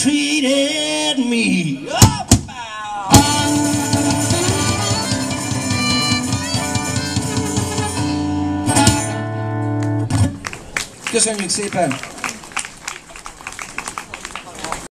treated me. Köszönjük szépen!